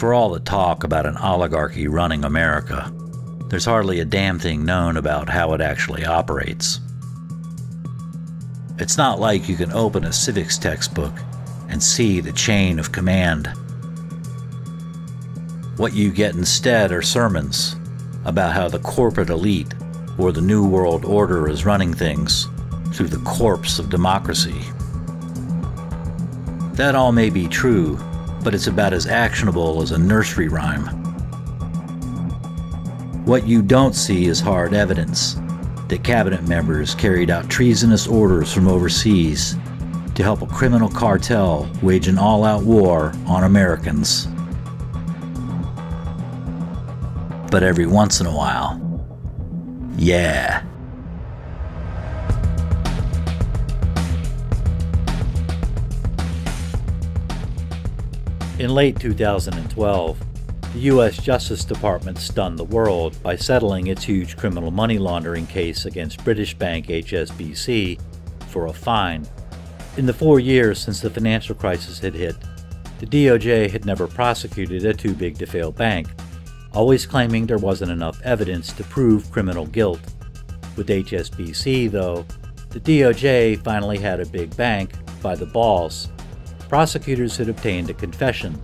For all the talk about an oligarchy running America, there's hardly a damn thing known about how it actually operates. It's not like you can open a civics textbook and see the chain of command. What you get instead are sermons about how the corporate elite or the New World Order is running things through the corpse of democracy. That all may be true, but it's about as actionable as a nursery rhyme. What you don't see is hard evidence that cabinet members carried out treasonous orders from overseas to help a criminal cartel wage an all out war on Americans. But every once in a while, yeah. In late 2012, the U.S. Justice Department stunned the world by settling its huge criminal money laundering case against British bank HSBC for a fine. In the four years since the financial crisis had hit, the DOJ had never prosecuted a too big to fail bank, always claiming there wasn't enough evidence to prove criminal guilt. With HSBC, though, the DOJ finally had a big bank by the balls. Prosecutors had obtained a confession,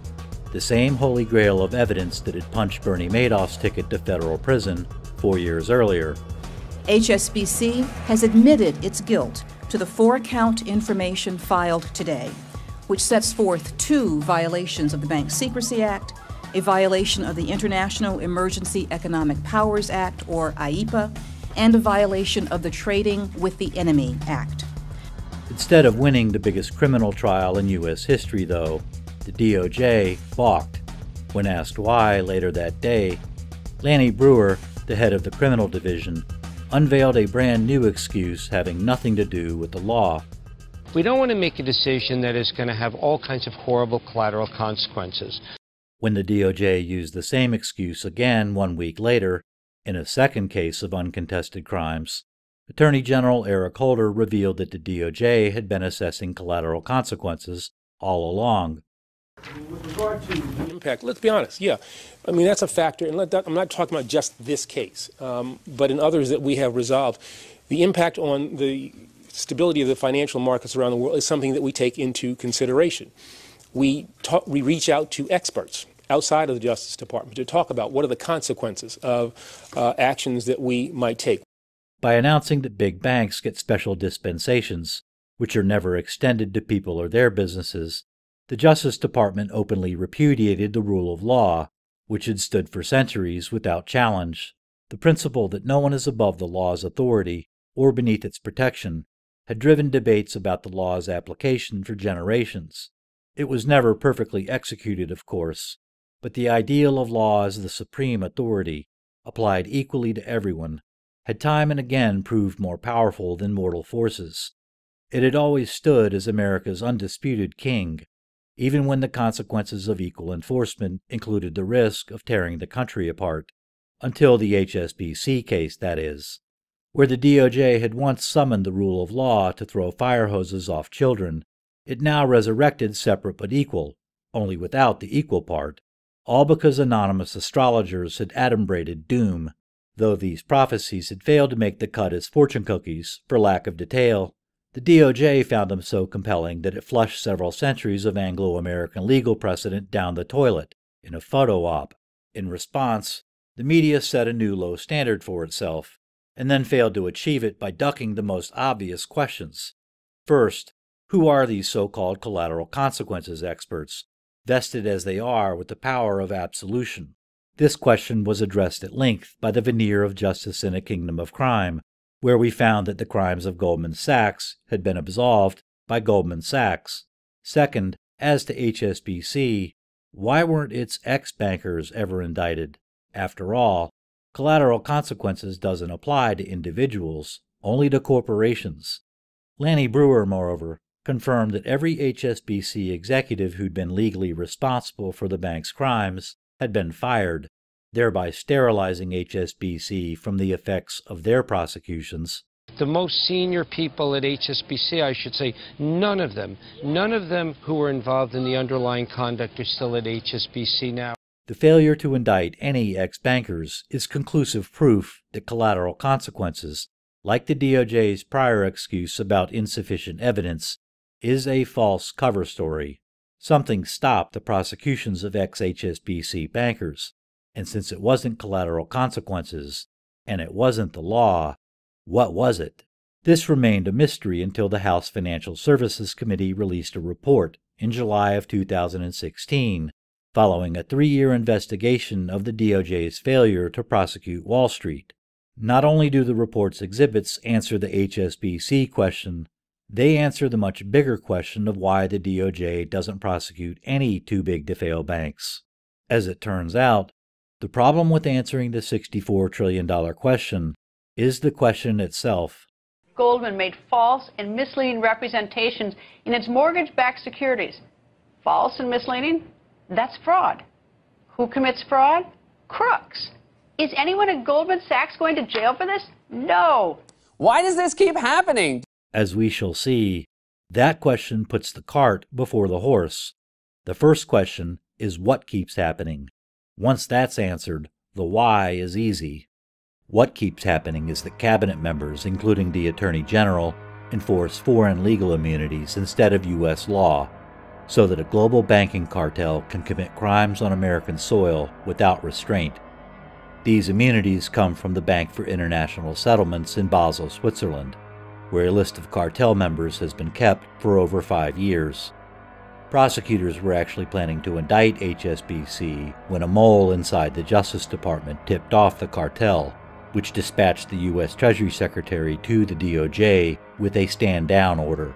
the same holy grail of evidence that had punched Bernie Madoff's ticket to federal prison four years earlier. HSBC has admitted its guilt to the four count information filed today, which sets forth two violations of the Bank Secrecy Act a violation of the International Emergency Economic Powers Act, or IEEPA, and a violation of the Trading with the Enemy Act. Instead of winning the biggest criminal trial in U.S. history, though, the DOJ balked. When asked why later that day, Lanny Breuer, the head of the criminal division, unveiled a brand new excuse having nothing to do with the law. We don't want to make a decision that is going to have all kinds of horrible collateral consequences. When the DOJ used the same excuse again one week later, in a second case of uncontested crimes, Attorney General Eric Holder revealed that the DOJ had been assessing collateral consequences all along. With regard to the impact, let's be honest, yeah. I mean, that's a factor, and that, I'm not talking about just this case, um, but in others that we have resolved. The impact on the stability of the financial markets around the world is something that we take into consideration we, talk, we reach out to experts outside of the Justice Department to talk about what are the consequences of uh, actions that we might take. By announcing that big banks get special dispensations, which are never extended to people or their businesses, the Justice Department openly repudiated the rule of law, which had stood for centuries without challenge. The principle that no one is above the law's authority or beneath its protection had driven debates about the law's application for generations. It was never perfectly executed, of course, but the ideal of law as the supreme authority, applied equally to everyone, had time and again proved more powerful than mortal forces. It had always stood as America's undisputed king, even when the consequences of equal enforcement included the risk of tearing the country apart, until the HSBC case, that is, where the DOJ had once summoned the rule of law to throw fire hoses off children it now resurrected separate but equal, only without the equal part, all because anonymous astrologers had adumbrated doom, though these prophecies had failed to make the cut as fortune cookies for lack of detail. The DOJ found them so compelling that it flushed several centuries of Anglo American legal precedent down the toilet in a photo op. In response, the media set a new low standard for itself, and then failed to achieve it by ducking the most obvious questions. First, who are these so called collateral consequences experts, vested as they are with the power of absolution? This question was addressed at length by the veneer of justice in a kingdom of crime, where we found that the crimes of Goldman Sachs had been absolved by Goldman Sachs. Second, as to HSBC, why weren't its ex bankers ever indicted? After all, collateral consequences doesn't apply to individuals, only to corporations. Lanny Breuer, moreover, confirmed that every HSBC executive who'd been legally responsible for the bank's crimes had been fired, thereby sterilizing HSBC from the effects of their prosecutions. The most senior people at HSBC, I should say, none of them, none of them who were involved in the underlying conduct are still at HSBC now. The failure to indict any ex bankers is conclusive proof that collateral consequences, like the DOJ's prior excuse about insufficient evidence, is a false cover story. Something stopped the prosecutions of ex HSBC bankers, and since it wasn't collateral consequences, and it wasn't the law, what was it? This remained a mystery until the House Financial Services Committee released a report in July of 2016 following a three year investigation of the DOJ's failure to prosecute Wall Street. Not only do the report's exhibits answer the HSBC question, they answer the much bigger question of why the DOJ doesn't prosecute any too big to fail banks. As it turns out, the problem with answering the $64 trillion question is the question itself. Goldman made false and misleading representations in its mortgage backed securities. False and misleading? That's fraud. Who commits fraud? Crooks. Is anyone at Goldman Sachs going to jail for this? No. Why does this keep happening? As we shall see, that question puts the cart before the horse. The first question is what keeps happening. Once that's answered, the why is easy. What keeps happening is that cabinet members, including the Attorney General, enforce foreign legal immunities instead of U.S. law so that a global banking cartel can commit crimes on American soil without restraint. These immunities come from the Bank for International Settlements in Basel, Switzerland, where a list of cartel members has been kept for over five years. Prosecutors were actually planning to indict HSBC when a mole inside the Justice Department tipped off the cartel, which dispatched the U.S. Treasury Secretary to the DOJ with a stand down order.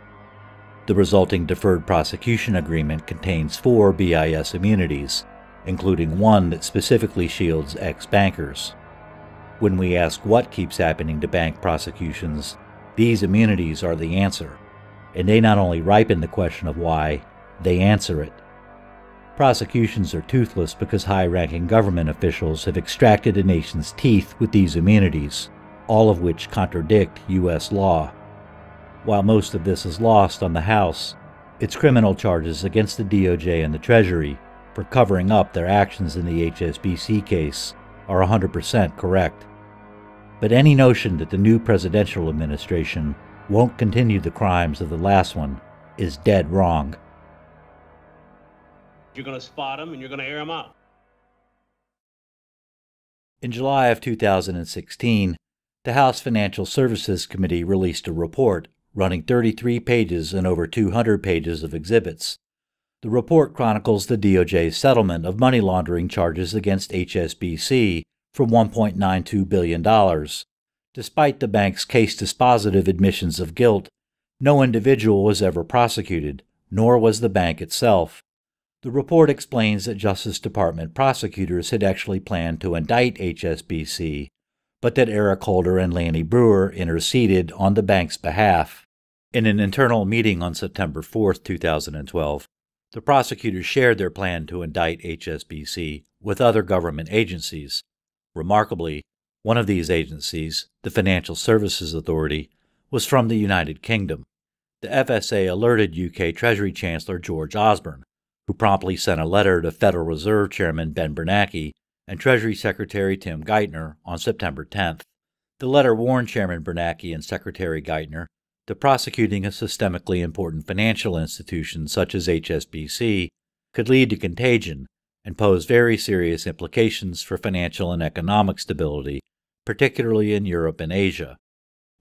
The resulting deferred prosecution agreement contains four BIS immunities, including one that specifically shields ex bankers. When we ask what keeps happening to bank prosecutions, these immunities are the answer, and they not only ripen the question of why, they answer it. Prosecutions are toothless because high ranking government officials have extracted a nation's teeth with these immunities, all of which contradict U.S. law. While most of this is lost on the House, its criminal charges against the DOJ and the Treasury for covering up their actions in the HSBC case are 100% correct. But any notion that the new presidential administration won't continue the crimes of the last one is dead wrong. You're going to spot them and you're going to air them out. In July of 2016, the House Financial Services Committee released a report running 33 pages and over 200 pages of exhibits. The report chronicles the DOJ's settlement of money laundering charges against HSBC for $1.92 billion. Despite the bank's case dispositive admissions of guilt, no individual was ever prosecuted, nor was the bank itself. The report explains that Justice Department prosecutors had actually planned to indict HSBC, but that Eric Holder and Lanny Breuer interceded on the bank's behalf. In an internal meeting on September 4, 2012, the prosecutors shared their plan to indict HSBC with other government agencies. Remarkably, one of these agencies, the Financial Services Authority, was from the United Kingdom. The FSA alerted UK Treasury Chancellor George Osborne, who promptly sent a letter to Federal Reserve Chairman Ben Bernanke and Treasury Secretary Tim Geithner on September 10th. The letter warned Chairman Bernanke and Secretary Geithner that prosecuting a systemically important financial institution such as HSBC could lead to contagion and pose very serious implications for financial and economic stability, particularly in Europe and Asia.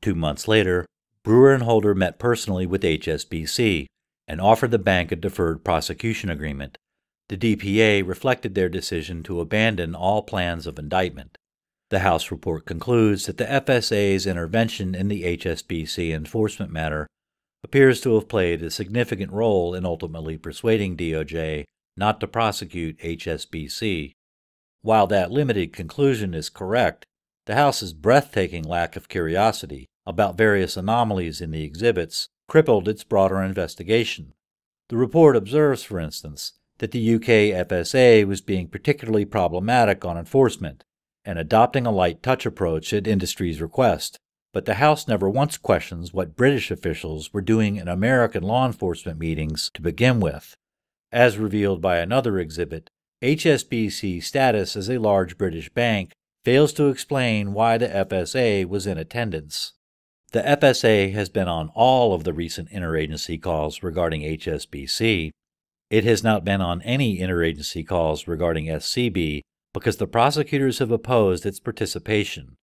Two months later, Breuer and Holder met personally with HSBC and offered the bank a deferred prosecution agreement the DPA reflected their decision to abandon all plans of indictment. The House report concludes that the FSA's intervention in the HSBC enforcement matter appears to have played a significant role in ultimately persuading DOJ not to prosecute HSBC. While that limited conclusion is correct, the House's breathtaking lack of curiosity about various anomalies in the exhibits crippled its broader investigation. The report observes, for instance, that the UK FSA was being particularly problematic on enforcement and adopting a light touch approach at industry's request. But the House never once questions what British officials were doing in American law enforcement meetings to begin with. As revealed by another exhibit, HSBC's status as a large British bank fails to explain why the FSA was in attendance. The FSA has been on all of the recent interagency calls regarding HSBC. It has not been on any interagency calls regarding SCB because the prosecutors have opposed its participation.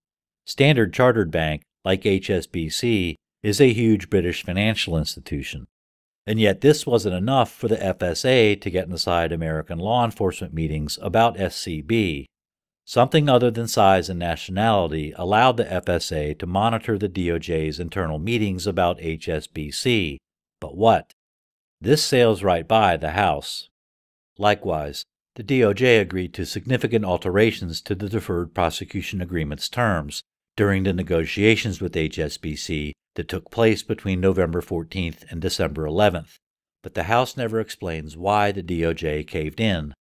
Standard Chartered Bank, like HSBC, is a huge British financial institution. And yet, this wasn't enough for the FSA to get inside American law enforcement meetings about SCB. Something other than size and nationality allowed the FSA to monitor the DOJ's internal meetings about HSBC. But what? This sails right by the House. Likewise, the DOJ agreed to significant alterations to the Deferred Prosecution Agreement's terms during the negotiations with HSBC that took place between November 14th and December 11th, but the House never explains why the DOJ caved in.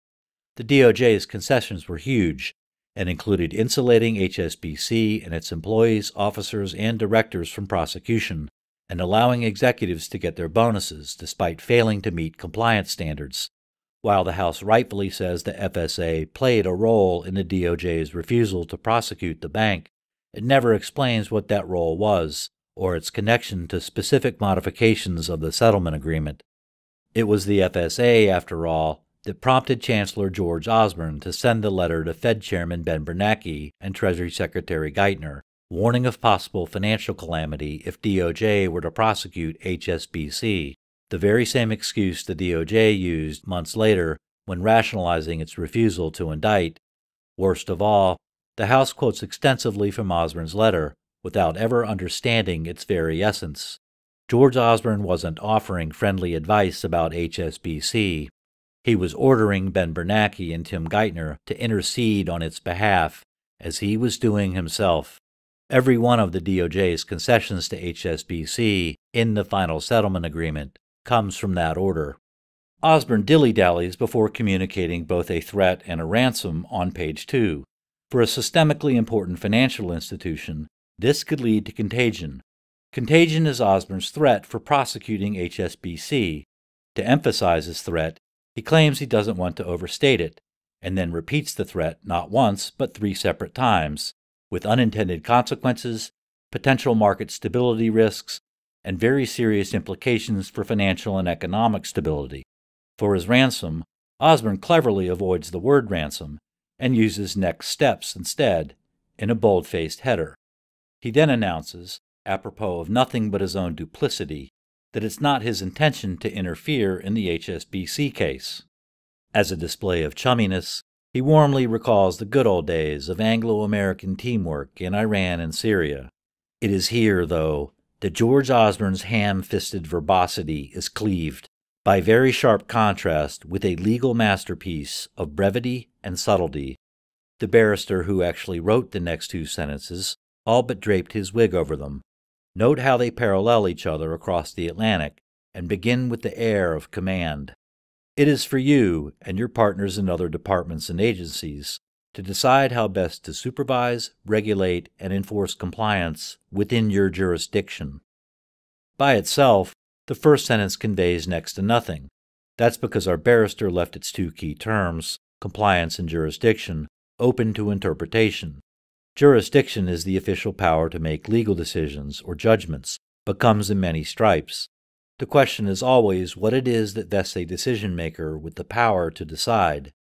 The DOJ's concessions were huge and included insulating HSBC and its employees, officers, and directors from prosecution, and allowing executives to get their bonuses despite failing to meet compliance standards. While the House rightfully says the FSA played a role in the DOJ's refusal to prosecute the bank, it never explains what that role was or its connection to specific modifications of the settlement agreement. It was the FSA, after all, that prompted Chancellor George Osborne to send the letter to Fed Chairman Ben Bernanke and Treasury Secretary Geithner, warning of possible financial calamity if DOJ were to prosecute HSBC, the very same excuse the DOJ used months later when rationalizing its refusal to indict. Worst of all, the House quotes extensively from Osborne's letter, without ever understanding its very essence. George Osborne wasn't offering friendly advice about HSBC. He was ordering Ben Bernanke and Tim Geithner to intercede on its behalf, as he was doing himself. Every one of the DOJ's concessions to HSBC in the final settlement agreement comes from that order. Osborne dilly dallies before communicating both a threat and a ransom on page 2. For a systemically important financial institution, this could lead to contagion. Contagion is Osborne's threat for prosecuting HSBC. To emphasize his threat, he claims he doesn't want to overstate it, and then repeats the threat not once, but three separate times, with unintended consequences, potential market stability risks, and very serious implications for financial and economic stability. For his ransom, Osborne cleverly avoids the word ransom and uses next steps instead, in a bold faced header. He then announces, apropos of nothing but his own duplicity, that it's not his intention to interfere in the HSBC case. As a display of chumminess, he warmly recalls the good old days of Anglo American teamwork in Iran and Syria. It is here, though, that George Osborne's ham fisted verbosity is cleaved by very sharp contrast with a legal masterpiece of brevity and subtlety. The barrister who actually wrote the next two sentences all but draped his wig over them. Note how they parallel each other across the Atlantic and begin with the air of command. It is for you and your partners in other departments and agencies to decide how best to supervise, regulate, and enforce compliance within your jurisdiction. By itself, the first sentence conveys next to nothing. That's because our barrister left its two key terms, compliance and jurisdiction, open to interpretation. Jurisdiction is the official power to make legal decisions or judgments, but comes in many stripes. The question is always what it is that vests a decision maker with the power to decide.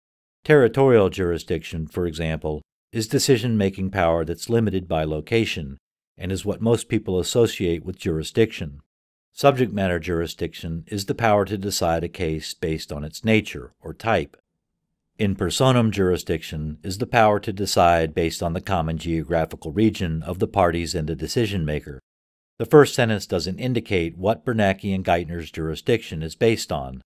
Territorial jurisdiction, for example, is decision making power that's limited by location, and is what most people associate with jurisdiction. Subject matter jurisdiction is the power to decide a case based on its nature or type. In personam jurisdiction is the power to decide based on the common geographical region of the parties and the decision maker. The first sentence doesn't indicate what Bernanke and Geithner's jurisdiction is based on.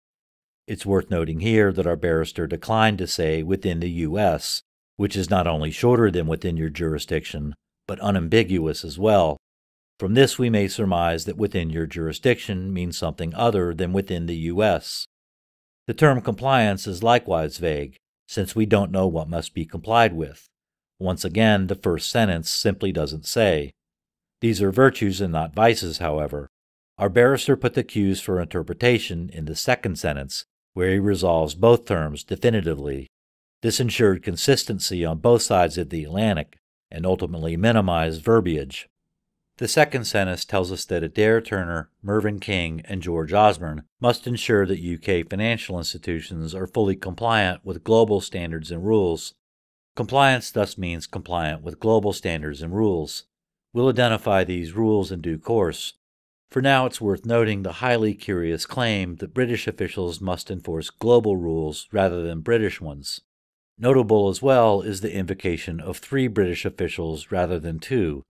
It's worth noting here that our barrister declined to say within the U.S., which is not only shorter than within your jurisdiction, but unambiguous as well. From this, we may surmise that within your jurisdiction means something other than within the U.S. The term compliance is likewise vague, since we don't know what must be complied with. Once again, the first sentence simply doesn't say. These are virtues and not vices, however. Our barrister put the cues for interpretation in the second sentence, where he resolves both terms definitively. This ensured consistency on both sides of the Atlantic and ultimately minimized verbiage. The second sentence tells us that Adair Turner, Mervyn King, and George Osborne must ensure that UK financial institutions are fully compliant with global standards and rules. Compliance thus means compliant with global standards and rules. We'll identify these rules in due course. For now, it's worth noting the highly curious claim that British officials must enforce global rules rather than British ones. Notable as well is the invocation of three British officials rather than two,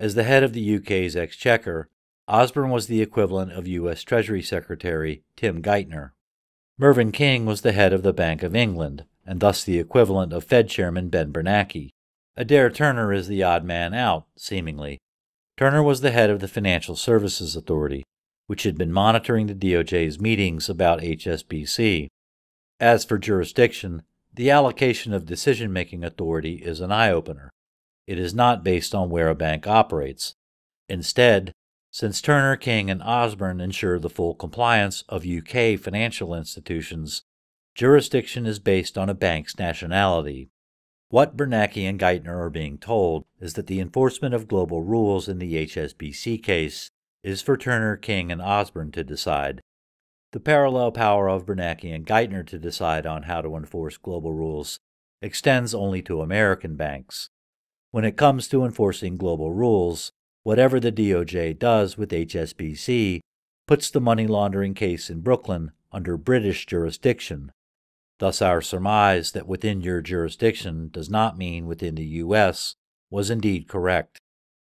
as the head of the UK's exchequer, Osborne was the equivalent of U.S. Treasury Secretary Tim Geithner. Mervyn King was the head of the Bank of England, and thus the equivalent of Fed Chairman Ben Bernanke. Adair Turner is the odd man out, seemingly. Turner was the head of the Financial Services Authority, which had been monitoring the DOJ's meetings about HSBC. As for jurisdiction, the allocation of decision making authority is an eye opener. It is not based on where a bank operates. Instead, since Turner, King, and Osborne ensure the full compliance of UK financial institutions, jurisdiction is based on a bank's nationality. What Bernanke and Geithner are being told is that the enforcement of global rules in the HSBC case is for Turner, King, and Osborne to decide. The parallel power of Bernanke and Geithner to decide on how to enforce global rules extends only to American banks. When it comes to enforcing global rules, whatever the DOJ does with HSBC puts the money laundering case in Brooklyn under British jurisdiction. Thus, our surmise that within your jurisdiction does not mean within the U.S. was indeed correct.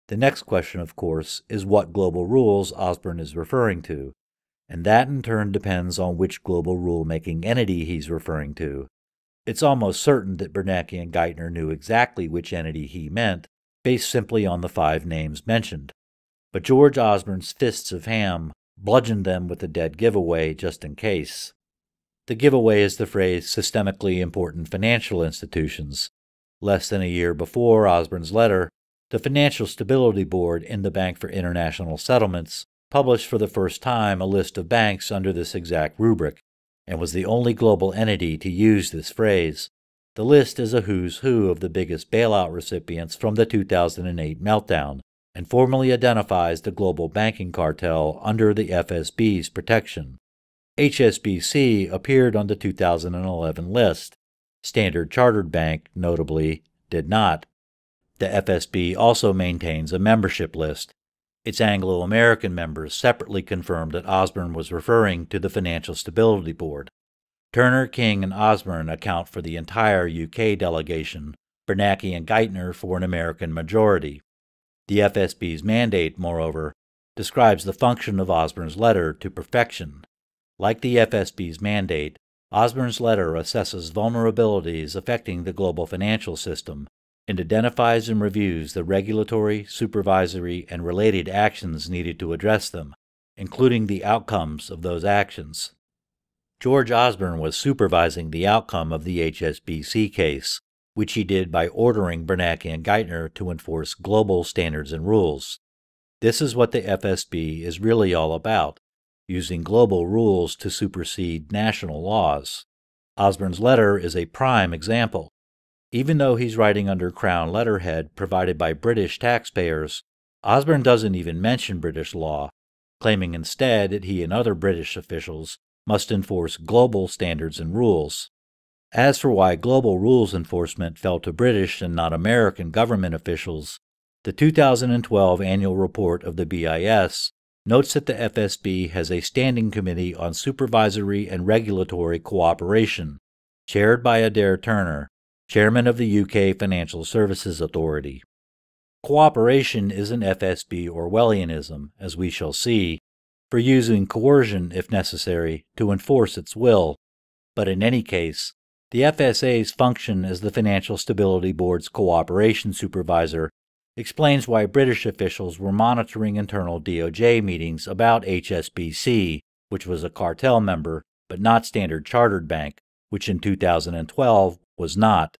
The next question, of course, is what global rules Osborne is referring to, and that in turn depends on which global rule making entity he's referring to. It's almost certain that Bernanke and Geithner knew exactly which entity he meant, based simply on the five names mentioned. But George Osborne's fists of ham bludgeoned them with a dead giveaway just in case. The giveaway is the phrase systemically important financial institutions. Less than a year before Osborne's letter, the Financial Stability Board in the Bank for International Settlements published for the first time a list of banks under this exact rubric and was the only global entity to use this phrase. The list is a who's who of the biggest bailout recipients from the 2008 meltdown and formally identifies the global banking cartel under the FSB's protection. HSBC appeared on the 2011 list. Standard Chartered Bank, notably, did not. The FSB also maintains a membership list, its Anglo American members separately confirmed that Osborne was referring to the Financial Stability Board. Turner, King, and Osborne account for the entire UK delegation, Bernanke and Geithner for an American majority. The FSB's mandate, moreover, describes the function of Osborne's letter to perfection. Like the FSB's mandate, Osborne's letter assesses vulnerabilities affecting the global financial system and identifies and reviews the regulatory, supervisory, and related actions needed to address them, including the outcomes of those actions. George Osborne was supervising the outcome of the HSBC case, which he did by ordering Bernanke and Geithner to enforce global standards and rules. This is what the FSB is really all about, using global rules to supersede national laws. Osborne's letter is a prime example. Even though he's writing under Crown letterhead provided by British taxpayers, Osborne doesn't even mention British law, claiming instead that he and other British officials must enforce global standards and rules. As for why global rules enforcement fell to British and not American government officials, the 2012 annual report of the BIS notes that the FSB has a standing committee on supervisory and regulatory cooperation, chaired by Adair Turner, chairman of the UK Financial Services Authority. Cooperation is an FSB Orwellianism, as we shall see, for using coercion, if necessary, to enforce its will. But in any case, the FSA's function as the Financial Stability Board's cooperation supervisor explains why British officials were monitoring internal DOJ meetings about HSBC, which was a cartel member, but not Standard Chartered Bank, which in 2012 was not.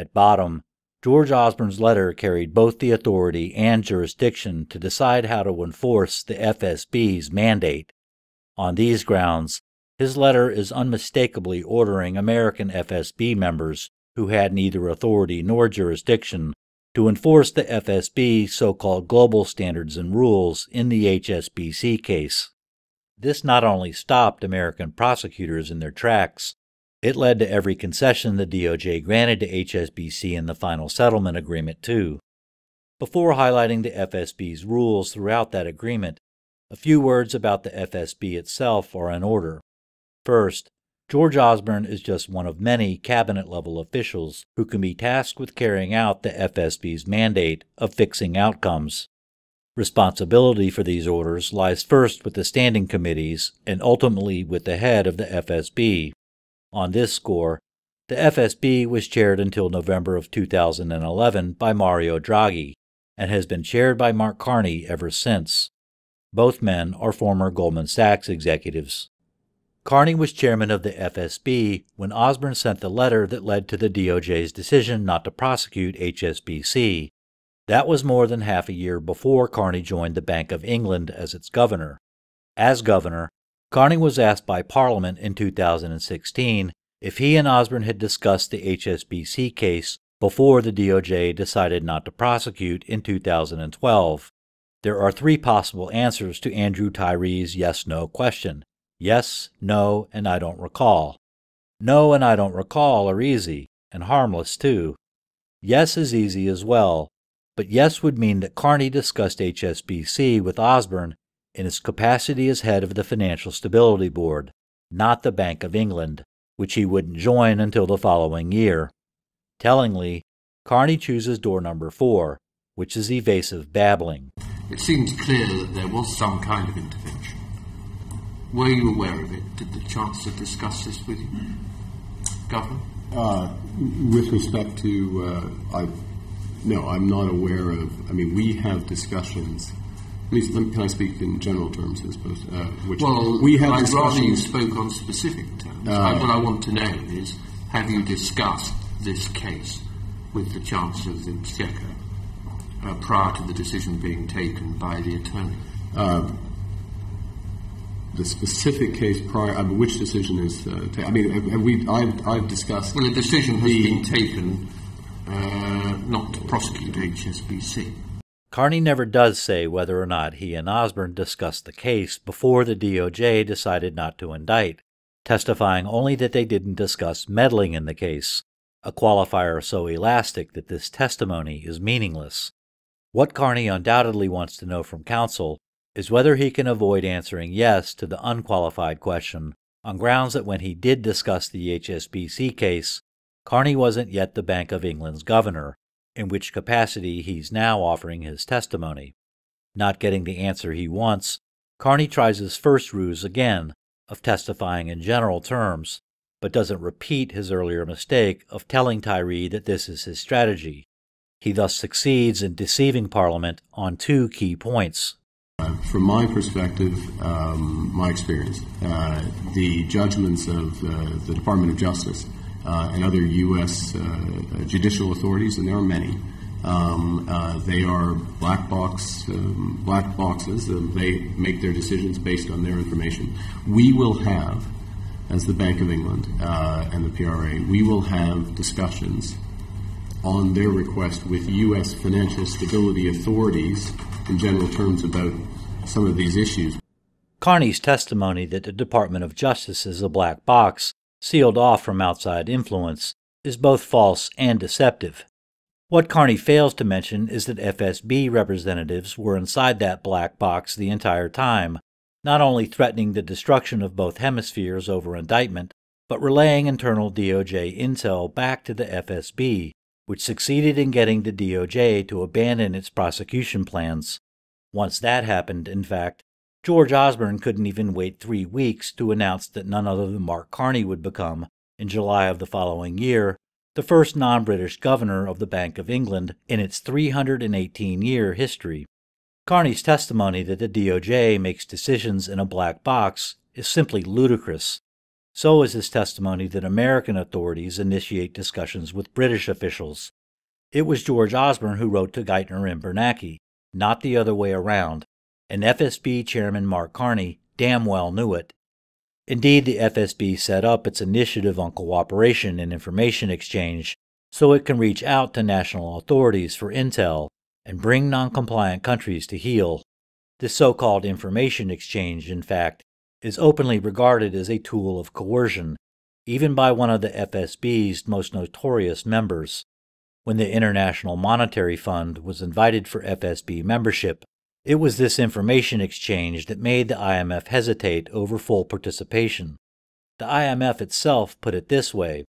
At bottom, George Osborne's letter carried both the authority and jurisdiction to decide how to enforce the FSB's mandate. On these grounds, His letter is unmistakably ordering American FSB members who had neither authority nor jurisdiction to enforce the FSB so called global standards and rules in the HSBC case. This not only stopped American prosecutors in their tracks, it led to every concession the DOJ granted to HSBC in the final settlement agreement, too. Before highlighting the FSB's rules throughout that agreement, a few words about the FSB itself are in order. First, George Osborne is just one of many cabinet level officials who can be tasked with carrying out the FSB's mandate of fixing outcomes. Responsibility for these orders lies first with the standing committees and ultimately with the head of the FSB. On this score, the FSB was chaired until November of 2011 by Mario Draghi and has been chaired by Mark Carney ever since. Both men are former Goldman Sachs executives. Carney was chairman of the FSB when Osborne sent the letter that led to the DOJ's decision not to prosecute HSBC. That was more than half a year before Carney joined the Bank of England as its governor. As governor, Carney was asked by Parliament in 2016 if he and Osborne had discussed the HSBC case before the DOJ decided not to prosecute in 2012. There are three possible answers to Andrew Tyrie's yes no question. Yes, no, and I don't recall. No and I don't recall are easy, and harmless too. Yes is easy as well, but yes would mean that Carney discussed HSBC with Osborne in his capacity as head of the Financial Stability Board, not the Bank of England, which he wouldn't join until the following year. Tellingly, Carney chooses door number four, which is evasive babbling. It seems clear that there was some kind of intervention. Were you aware of it? Did the Chancellor discuss this with you? Governor? Uh, with respect to, uh, I, no, I'm not aware of. I mean, we have discussions. At least, can I speak in general terms as opposed to, uh, which well, we have I'd rather you spoke on specific terms. Uh, what I want to know is, have you discussed this case with the Chancellor of the Exchequer uh, prior to the decision being taken by the attorney? Uh, the specific case prior, I mean, which decision is? Uh, ta- I mean, have, have we? I've, I've discussed. Well, a decision has been taken uh, not to prosecute HSBC. Carney never does say whether or not he and Osborne discussed the case before the DOJ decided not to indict, testifying only that they didn't discuss meddling in the case, a qualifier so elastic that this testimony is meaningless. What Carney undoubtedly wants to know from counsel is whether he can avoid answering yes to the unqualified question on grounds that when he did discuss the HSBC case, Carney wasn't yet the Bank of England's governor, in which capacity he's now offering his testimony. Not getting the answer he wants, Carney tries his first ruse again of testifying in general terms, but doesn't repeat his earlier mistake of telling Tyrie that this is his strategy. He thus succeeds in deceiving Parliament on two key points. From my perspective, um, my experience, uh, the judgments of uh, the Department of Justice and other U.S. Uh, judicial authorities, and there are many, um, uh, they are black box um, black boxes. Um, they make their decisions based on their information. We will have, as the Bank of England uh, and the PRA, we will have discussions on their request with U.S. financial stability authorities in general terms about some of these issues. Carney's testimony that the Department of Justice is a black box, sealed off from outside influence, is both false and deceptive. What Carney fails to mention is that FSB representatives were inside that black box the entire time, not only threatening the destruction of both hemispheres over indictment, but relaying internal DOJ intel back to the FSB, which succeeded in getting the DOJ to abandon its prosecution plans. Once that happened, in fact, George Osborne couldn't even wait three weeks to announce that none other than Mark Carney would become, in July of the following year, the first non British governor of the Bank of England in its 318 year history. Carney's testimony that the DOJ makes decisions in a black box is simply ludicrous. So is his testimony that American authorities initiate discussions with British officials. It was George Osborne who wrote to Geithner and Bernanke, not the other way around, and FSB Chairman Mark Carney damn well knew it. Indeed, the FSB set up its initiative on cooperation and information exchange so it can reach out to national authorities for intel and bring noncompliant countries to heel. This so called information exchange, in fact, is openly regarded as a tool of coercion, even by one of the FSB's most notorious members. When the International Monetary Fund was invited for FSB membership, it was this information exchange that made the IMF hesitate over full participation. The IMF itself put it this way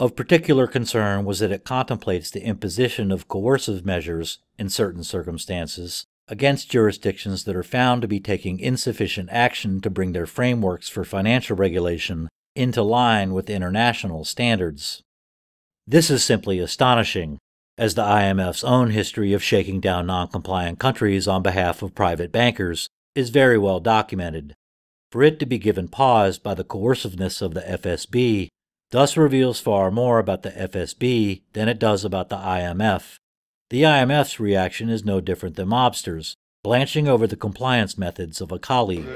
Of particular concern was that it contemplates the imposition of coercive measures, in certain circumstances, against jurisdictions that are found to be taking insufficient action to bring their frameworks for financial regulation into line with international standards. This is simply astonishing, as the IMF's own history of shaking down non-compliant countries on behalf of private bankers is very well documented. For it to be given pause by the coerciveness of the FSB thus reveals far more about the FSB than it does about the IMF. The IMF's reaction is no different than mobsters, blanching over the compliance methods of a colleague.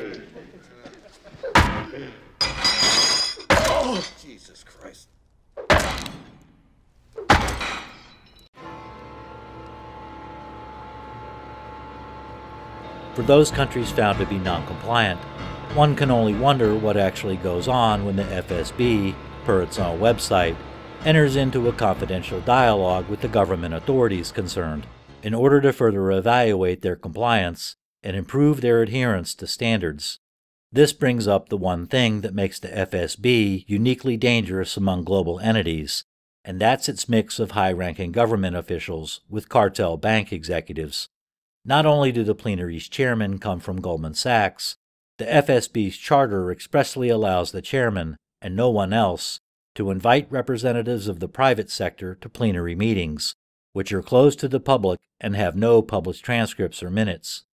Oh, Jesus Christ. For those countries found to be non-compliant, one can only wonder what actually goes on when the FSB, per its own website, enters into a confidential dialogue with the government authorities concerned in order to further evaluate their compliance and improve their adherence to standards. This brings up the one thing that makes the FSB uniquely dangerous among global entities, and that's its mix of high ranking government officials with cartel bank executives. Not only do the plenary's chairman come from Goldman Sachs, the FSB's charter expressly allows the chairman, and no one else, to invite representatives of the private sector to plenary meetings, which are closed to the public and have no published transcripts or minutes.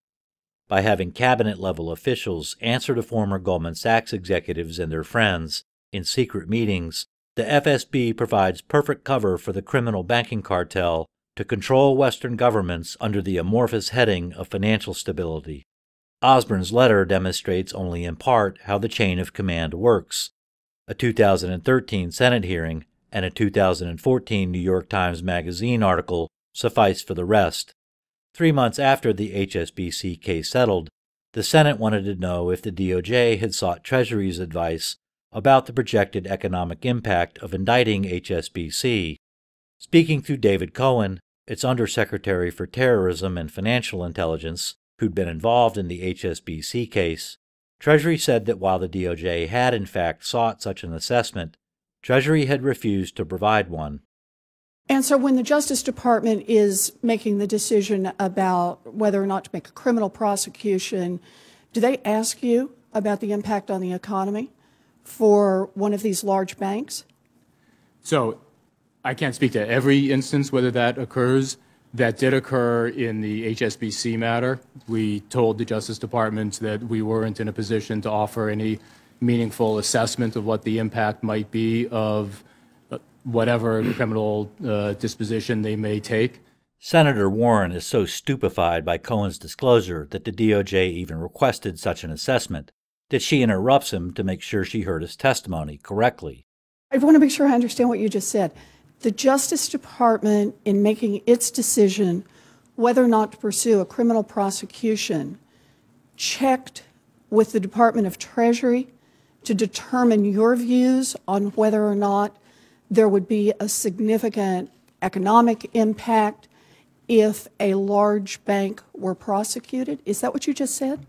By having cabinet level officials answer to former Goldman Sachs executives and their friends in secret meetings, the FSB provides perfect cover for the criminal banking cartel to control Western governments under the amorphous heading of financial stability. Osborne's letter demonstrates only in part how the chain of command works. A 2013 Senate hearing and a 2014 New York Times Magazine article suffice for the rest. Three months after the HSBC case settled, the Senate wanted to know if the DOJ had sought Treasury's advice about the projected economic impact of indicting HSBC. Speaking through David Cohen, its Undersecretary for Terrorism and Financial Intelligence, who'd been involved in the HSBC case, Treasury said that while the DOJ had in fact sought such an assessment, Treasury had refused to provide one. And so when the Justice Department is making the decision about whether or not to make a criminal prosecution, do they ask you about the impact on the economy for one of these large banks? So I can't speak to every instance whether that occurs. That did occur in the HSBC matter. We told the Justice Department that we weren't in a position to offer any meaningful assessment of what the impact might be of uh, whatever criminal uh, disposition they may take. Senator Warren is so stupefied by Cohen's disclosure that the DOJ even requested such an assessment that she interrupts him to make sure she heard his testimony correctly. I want to make sure I understand what you just said the Justice Department, in making its decision whether or not to pursue a criminal prosecution, checked with the Department of Treasury to determine your views on whether or not there would be a significant economic impact if a large bank were prosecuted. Is that what you just said?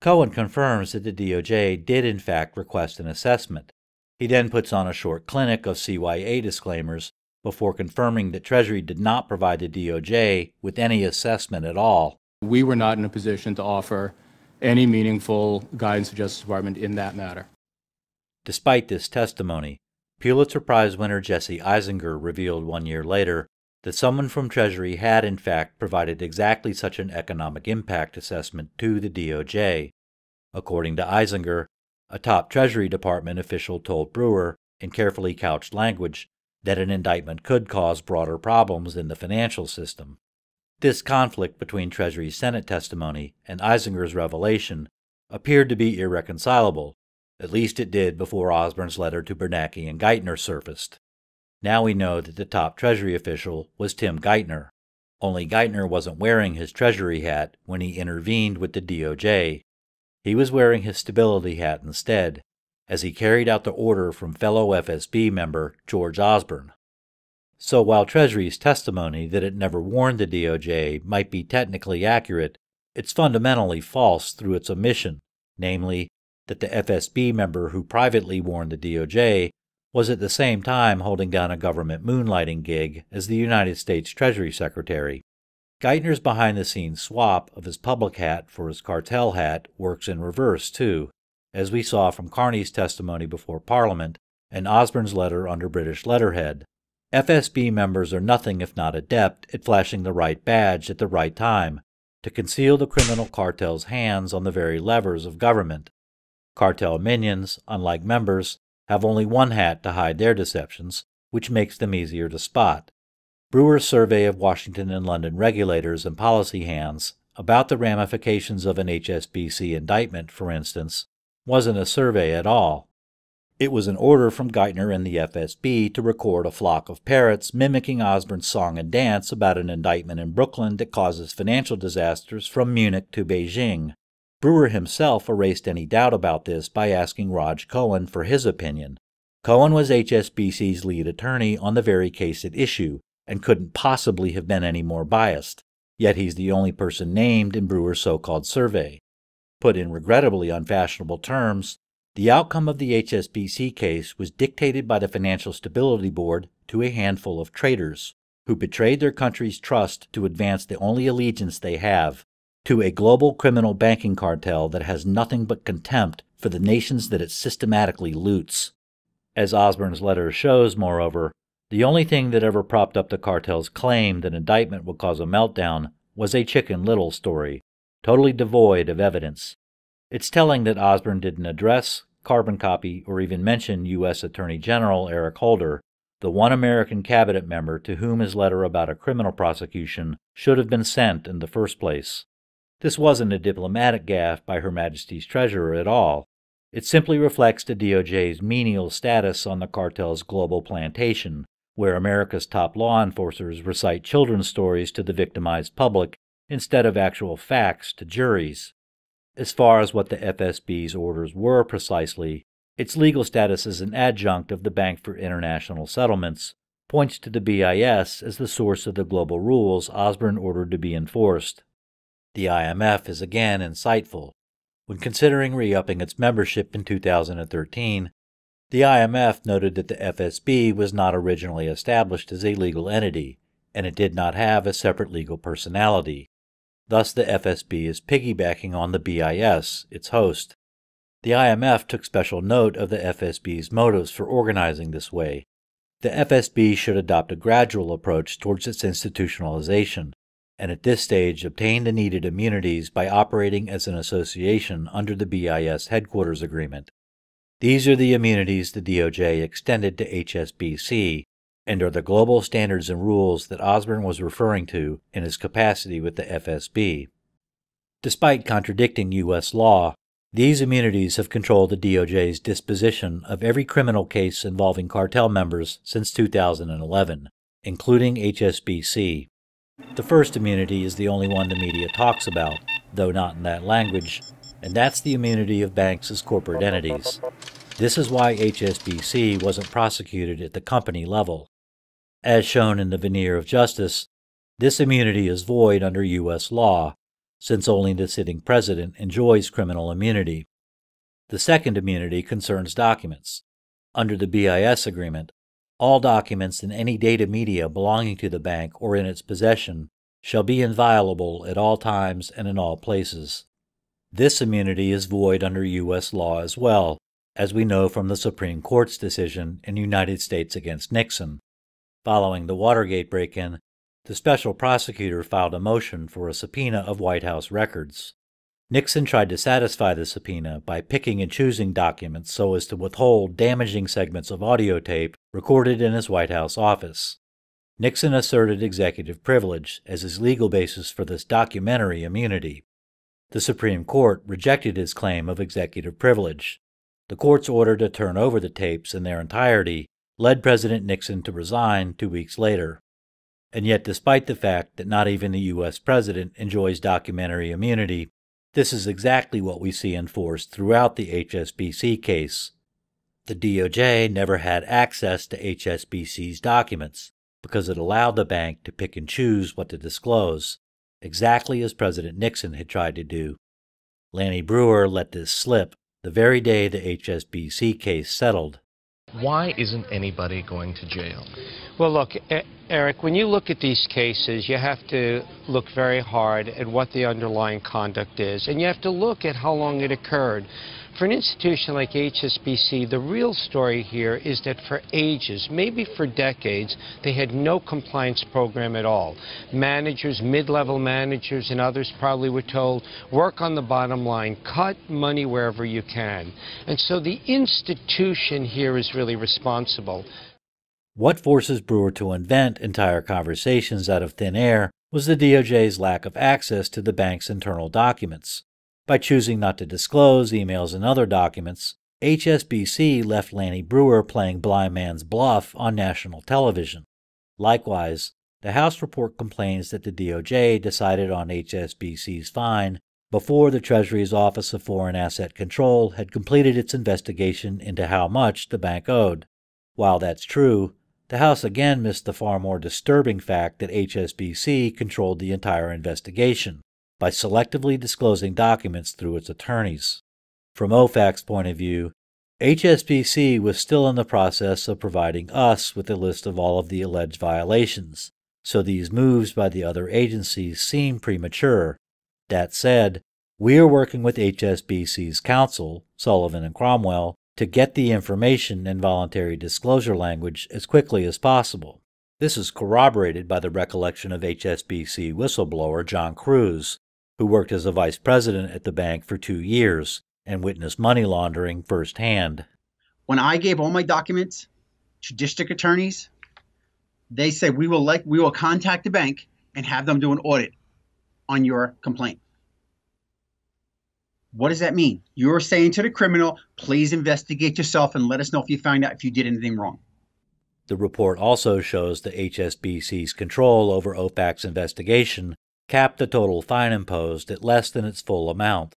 Cohen confirms that the DOJ did in fact request an assessment. He then puts on a short clinic of CYA disclaimers before confirming that Treasury did not provide the DOJ with any assessment at all. We were not in a position to offer any meaningful guidance to the Justice Department in that matter. Despite this testimony, Pulitzer Prize winner Jesse Eisinger revealed one year later that someone from Treasury had in fact provided exactly such an economic impact assessment to the DOJ. According to Eisinger, a top Treasury Department official told Breuer, in carefully couched language, that an indictment could cause broader problems in the financial system. This conflict between Treasury's Senate testimony and Eisinger's revelation appeared to be irreconcilable, At least it did before Osborne's letter to Bernanke and Geithner surfaced. Now we know that the top Treasury official was Tim Geithner. Only Geithner wasn't wearing his Treasury hat when he intervened with the DOJ. He was wearing his stability hat instead, as he carried out the order from fellow FSB member George Osborne. So while Treasury's testimony that it never warned the DOJ might be technically accurate, it's fundamentally false through its omission, namely, that the FSB member who privately warned the DOJ was at the same time holding down a government moonlighting gig as the United States Treasury Secretary. Geithner's behind the scenes swap of his public hat for his cartel hat works in reverse, too, as we saw from Carney's testimony before Parliament and Osborne's letter under British letterhead. FSB members are nothing if not adept at flashing the right badge at the right time to conceal the criminal cartel's hands on the very levers of government. Cartel minions, unlike members, have only one hat to hide their deceptions, which makes them easier to spot. Breuer's survey of Washington and London regulators and policy hands about the ramifications of an HSBC indictment, for instance, wasn't a survey at all. It was an order from Geithner and the FSB to record a flock of parrots mimicking Osborne's song and dance about an indictment in Brooklyn that causes financial disasters from Munich to Beijing. Breuer himself erased any doubt about this by asking Rodge Cohen for his opinion. Cohen was HSBC's lead attorney on the very case at issue and couldn't possibly have been any more biased, yet he's the only person named in Breuer's so called survey. Put in regrettably unfashionable terms, the outcome of the HSBC case was dictated by the Financial Stability Board to a handful of traitors who betrayed their country's trust to advance the only allegiance they have to a global criminal banking cartel that has nothing but contempt for the nations that it systematically loots. As Osborne's letter shows, moreover, the only thing that ever propped up the cartel's claim that indictment would cause a meltdown was a Chicken Little story, totally devoid of evidence. It's telling that Osborne didn't address, carbon copy, or even mention U.S. Attorney General Eric Holder, the one American cabinet member to whom his letter about a criminal prosecution should have been sent in the first place. This wasn't a diplomatic gaffe by Her Majesty's Treasurer at all. It simply reflects the DOJ's menial status on the cartel's global plantation, where America's top law enforcers recite children's stories to the victimized public instead of actual facts to juries. As far as what the FSB's orders were precisely, its legal status as an adjunct of the Bank for International Settlements points to the BIS as the source of the global rules Osborne ordered to be enforced. The IMF is again insightful. When considering re upping its membership in 2013, the IMF noted that the FSB was not originally established as a legal entity, and it did not have a separate legal personality. Thus, the FSB is piggybacking on the BIS, its host. The IMF took special note of the FSB's motives for organizing this way. The FSB should adopt a gradual approach towards its institutionalization, and at this stage obtain the needed immunities by operating as an association under the BIS headquarters agreement. These are the immunities the DOJ extended to HSBC and are the global standards and rules that Osborne was referring to in his capacity with the FSB. Despite contradicting U.S. law, these immunities have controlled the DOJ's disposition of every criminal case involving cartel members since 2011, including HSBC. The first immunity is the only one the media talks about, though not in that language, and that's the immunity of banks as corporate entities. This is why HSBC wasn't prosecuted at the company level. As shown in the veneer of justice, this immunity is void under U.S. law, since only the sitting president enjoys criminal immunity. The second immunity concerns documents. Under the BIS agreement, all documents in any data media belonging to the bank or in its possession shall be inviolable at all times and in all places. This immunity is void under U.S. law as well, as we know from the Supreme Court's decision in United States against Nixon. Following the Watergate break in, the special prosecutor filed a motion for a subpoena of White House records. Nixon tried to satisfy the subpoena by picking and choosing documents so as to withhold damaging segments of audio tape recorded in his White House office. Nixon asserted executive privilege as his legal basis for this documentary immunity. The Supreme Court rejected his claim of executive privilege. The court's order to turn over the tapes in their entirety led President Nixon to resign two weeks later. And yet, despite the fact that not even the U.S. president enjoys documentary immunity, this is exactly what we see enforced throughout the HSBC case. The DOJ never had access to HSBC's documents because it allowed the bank to pick and choose what to disclose, exactly as President Nixon had tried to do. Lanny Breuer let this slip the very day the HSBC case settled. Why isn't anybody going to jail? Well, look, Eric, when you look at these cases, you have to look very hard at what the underlying conduct is, and you have to look at how long it occurred. For an institution like HSBC, the real story here is that for ages, maybe for decades, they had no compliance program at all. Managers, mid-level managers and others probably were told, work on the bottom line, cut money wherever you can. And so the institution here is really responsible. What forces Breuer to invent entire conversations out of thin air was the DOJ's lack of access to the bank's internal documents. By choosing not to disclose emails and other documents, HSBC left Lanny Breuer playing blind man's bluff on national television. Likewise, the House report complains that the DOJ decided on HSBC's fine before the Treasury's Office of Foreign Asset Control had completed its investigation into how much the bank owed. While that's true, the House again missed the far more disturbing fact that HSBC controlled the entire investigation by selectively disclosing documents through its attorneys. From OFAC's point of view, HSBC was still in the process of providing us with a list of all of the alleged violations, so these moves by the other agencies seem premature. That said, we are working with HSBC's counsel, Sullivan and Cromwell, to get the information and voluntary disclosure language as quickly as possible. This is corroborated by the recollection of HSBC whistleblower John Cruz, who worked as a vice president at the bank for two years and witnessed money laundering firsthand. When I gave all my documents to district attorneys, they said we will like we will contact the bank and have them do an audit on your complaint. What does that mean? You're saying to the criminal, please investigate yourself and let us know if you find out if you did anything wrong. The report also shows the HSBC's control over OFAC's investigation capped the total fine imposed at less than its full amount.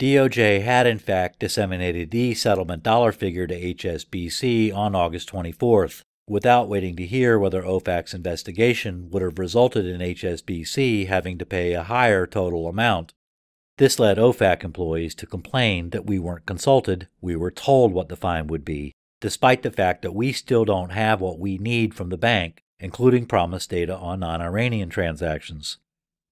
DOJ had in fact disseminated the settlement dollar figure to HSBC on August 24th, without waiting to hear whether OFAC's investigation would have resulted in HSBC having to pay a higher total amount. This led OFAC employees to complain that we weren't consulted, we were told what the fine would be, despite the fact that we still don't have what we need from the bank, including promised data on non Iranian transactions.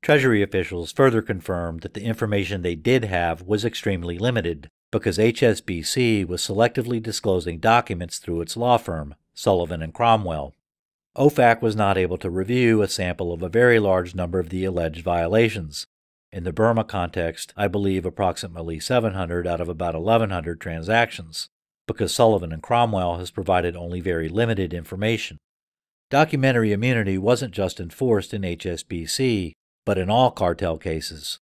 Treasury officials further confirmed that the information they did have was extremely limited because HSBC was selectively disclosing documents through its law firm, Sullivan and Cromwell. OFAC was not able to review a sample of a very large number of the alleged violations. In the Burma context, I believe approximately 700 out of about 1,100 transactions, because Sullivan and Cromwell has provided only very limited information. Documentary immunity wasn't just enforced in HSBC, but in all cartel cases.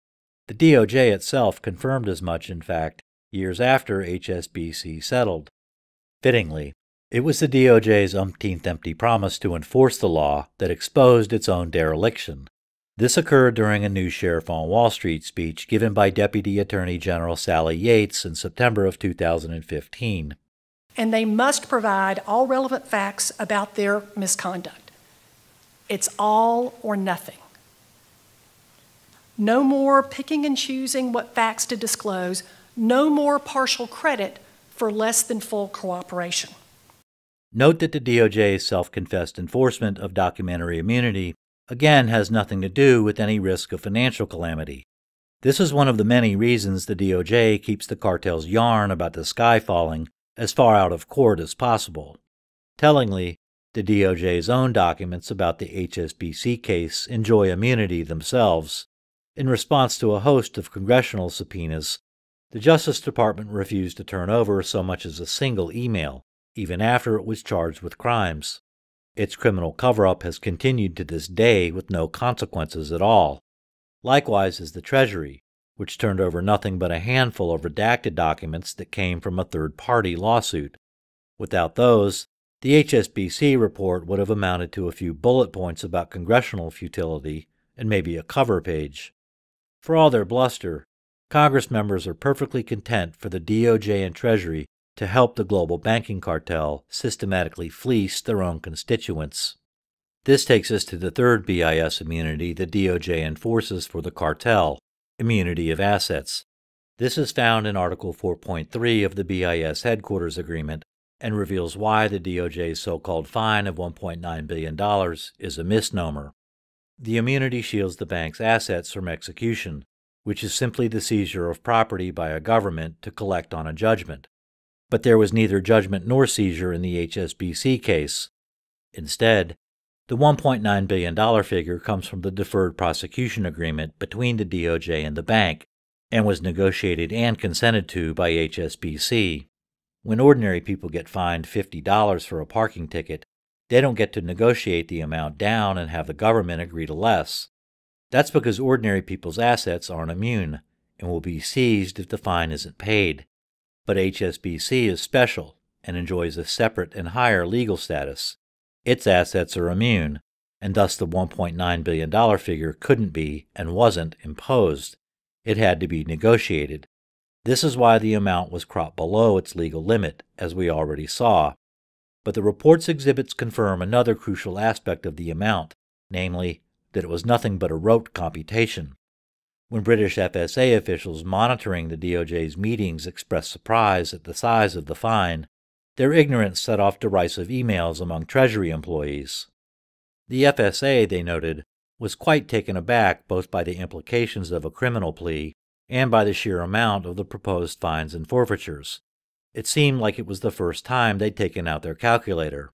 The DOJ itself confirmed as much, in fact, years after HSBC settled. Fittingly, it was the DOJ's umpteenth empty promise to enforce the law that exposed its own dereliction. This occurred during a new Sheriff on Wall Street speech given by Deputy Attorney General Sally Yates in September of 2015. And they must provide all relevant facts about their misconduct. It's all or nothing. No more picking and choosing what facts to disclose. No more partial credit for less than full cooperation. Note that the DOJ's self confessed enforcement of documentary immunity again has nothing to do with any risk of financial calamity. This is one of the many reasons the DOJ keeps the cartel's yarn about the sky falling as far out of court as possible. Tellingly, the DOJ's own documents about the HSBC case enjoy immunity themselves. In response to a host of congressional subpoenas, the Justice Department refused to turn over so much as a single email, even after it was charged with crimes. Its criminal cover up has continued to this day with no consequences at all. Likewise is the Treasury, which turned over nothing but a handful of redacted documents that came from a third party lawsuit. Without those, the HSBC report would have amounted to a few bullet points about congressional futility and maybe a cover page. For all their bluster, Congress members are perfectly content for the DOJ and Treasury to help the global banking cartel systematically fleece their own constituents. This takes us to the third BIS immunity the DOJ enforces for the cartel immunity of assets. This is found in Article 4.3 of the BIS Headquarters Agreement and reveals why the DOJ's so called fine of $1.9 billion is a misnomer. The immunity shields the bank's assets from execution, which is simply the seizure of property by a government to collect on a judgment. But there was neither judgment nor seizure in the HSBC case. Instead, the $1.9 billion figure comes from the deferred prosecution agreement between the DOJ and the bank and was negotiated and consented to by HSBC. When ordinary people get fined $50 for a parking ticket, they don't get to negotiate the amount down and have the government agree to less. That's because ordinary people's assets aren't immune and will be seized if the fine isn't paid. But HSBC is special and enjoys a separate and higher legal status. Its assets are immune, and thus the $1.9 billion figure couldn't be and wasn't imposed. It had to be negotiated. This is why the amount was cropped below its legal limit, as we already saw. But the report's exhibits confirm another crucial aspect of the amount, namely, that it was nothing but a rote computation. When British FSA officials monitoring the DOJ's meetings expressed surprise at the size of the fine, their ignorance set off derisive emails among Treasury employees. The FSA, they noted, was quite taken aback both by the implications of a criminal plea and by the sheer amount of the proposed fines and forfeitures. It seemed like it was the first time they'd taken out their calculator.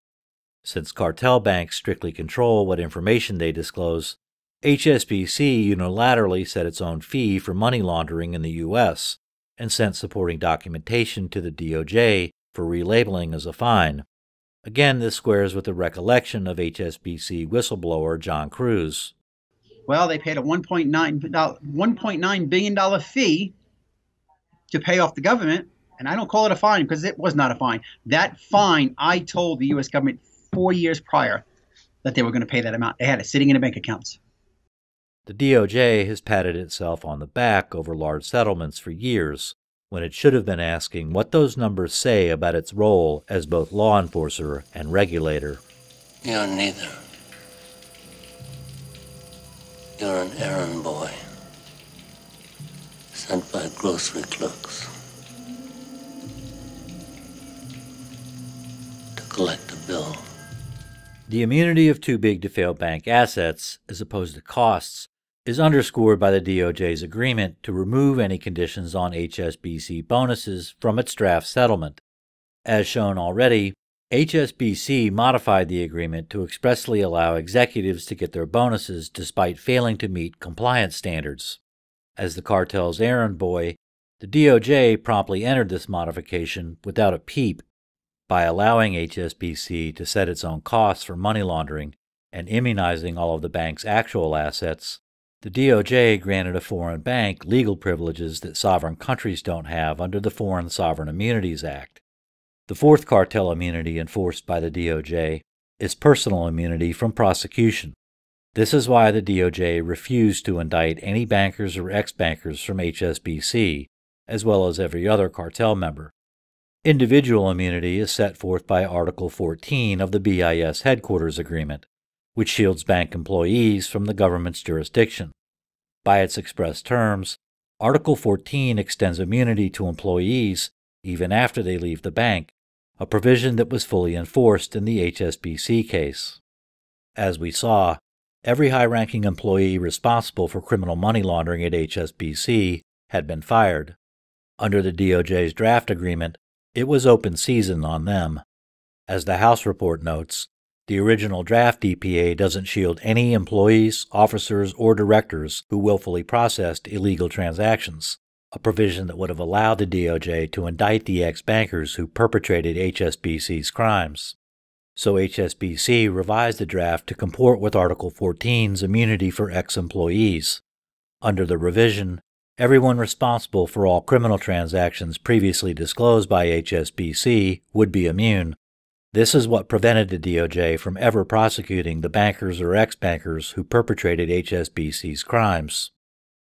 Since cartel banks strictly control what information they disclose, HSBC unilaterally set its own fee for money laundering in the U.S. and sent supporting documentation to the DOJ for relabeling as a fine. Again, this squares with the recollection of HSBC whistleblower John Cruz. Well, they paid a $1.9, $1.9 billion fee to pay off the government, and I don't call it a fine because it was not a fine. That fine, I told the U.S. government four years prior that they were going to pay that amount. They had it sitting in the bank accounts. The DOJ has patted itself on the back over large settlements for years, when it should have been asking what those numbers say about its role as both law enforcer and regulator. You're neither. You're an errand boy sent by grocery clerks collect a bill. The immunity of too big to fail bank assets, as opposed to costs, is underscored by the DOJ's agreement to remove any conditions on HSBC bonuses from its draft settlement. As shown already, HSBC modified the agreement to expressly allow executives to get their bonuses despite failing to meet compliance standards. As the cartel's errand boy, the DOJ promptly entered this modification without a peep by allowing HSBC to set its own costs for money laundering and immunizing all of the bank's actual assets. The DOJ granted a foreign bank legal privileges that sovereign countries don't have under the Foreign Sovereign Immunities Act. The fourth cartel immunity enforced by the DOJ is personal immunity from prosecution. This is why the DOJ refused to indict any bankers or ex bankers from HSBC, as well as every other cartel member. Individual immunity is set forth by Article 14 of the BIS Headquarters Agreement, which shields bank employees from the government's jurisdiction. By its express terms, Article 14 extends immunity to employees even after they leave the bank, a provision that was fully enforced in the HSBC case. As we saw, every high ranking employee responsible for criminal money laundering at HSBC had been fired. Under the DOJ's draft agreement, it was open season on them. As the House report notes, the original draft DPA doesn't shield any employees, officers, or directors who willfully processed illegal transactions a provision that would have allowed the DOJ to indict the ex bankers who perpetrated HSBC's crimes. So HSBC revised the draft to comport with Article 14's immunity for ex employees. Under the revision, everyone responsible for all criminal transactions previously disclosed by HSBC would be immune. This is what prevented the DOJ from ever prosecuting the bankers or ex bankers who perpetrated HSBC's crimes.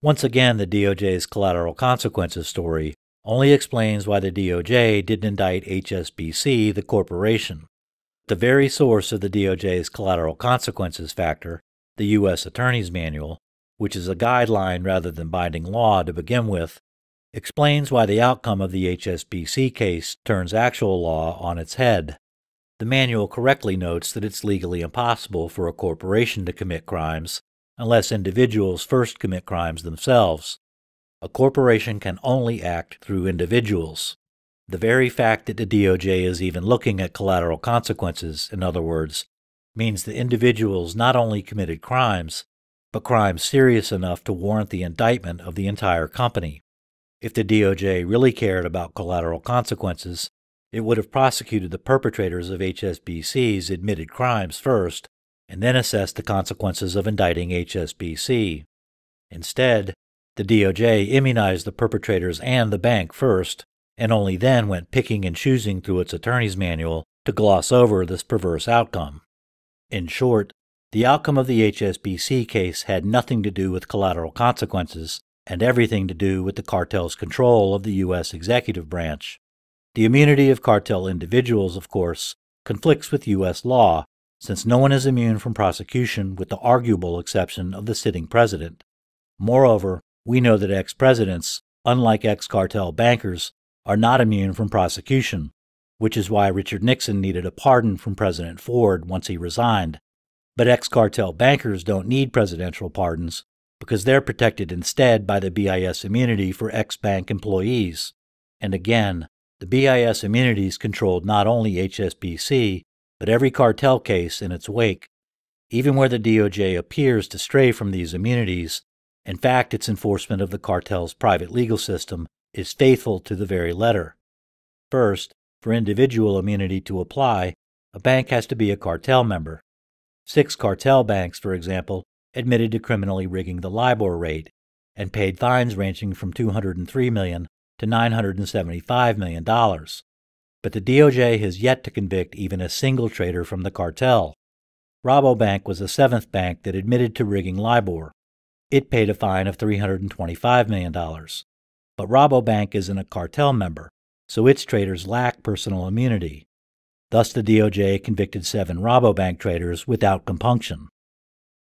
Once again, the DOJ's collateral consequences story only explains why the DOJ didn't indict HSBC, the corporation. The very source of the DOJ's collateral consequences factor, the U.S. Attorney's Manual, which is a guideline rather than binding law to begin with, explains why the outcome of the HSBC case turns actual law on its head. The manual correctly notes that it's legally impossible for a corporation to commit crimes unless individuals first commit crimes themselves. A corporation can only act through individuals. The very fact that the DOJ is even looking at collateral consequences, in other words, means that individuals not only committed crimes, but crimes serious enough to warrant the indictment of the entire company. If the DOJ really cared about collateral consequences, it would have prosecuted the perpetrators of HSBC's admitted crimes first and then assessed the consequences of indicting HSBC. Instead, the DOJ immunized the perpetrators and the bank first, and only then went picking and choosing through its attorney's manual to gloss over this perverse outcome. In short, the outcome of the HSBC case had nothing to do with collateral consequences and everything to do with the cartel's control of the U.S. executive branch. The immunity of cartel individuals, of course, conflicts with U.S. law, since no one is immune from prosecution with the arguable exception of the sitting president. Moreover, we know that ex presidents, unlike ex cartel bankers, are not immune from prosecution, which is why Richard Nixon needed a pardon from President Ford once he resigned. But ex cartel bankers don't need presidential pardons because they're protected instead by the BIS immunity for ex bank employees. And again, the BIS immunities controlled not only HSBC, but every cartel case in its wake. Even where the DOJ appears to stray from these immunities, in fact, its enforcement of the cartel's private legal system is faithful to the very letter. First, for individual immunity to apply, a bank has to be a cartel member. Six cartel banks, for example, admitted to criminally rigging the LIBOR rate and paid fines ranging from $203 million to $975 million. But the DOJ has yet to convict even a single trader from the cartel. Rabobank was the seventh bank that admitted to rigging LIBOR. It paid a fine of $325 million. But Rabobank isn't a cartel member, so its traders lack personal immunity. Thus, the DOJ convicted seven Rabobank traders without compunction.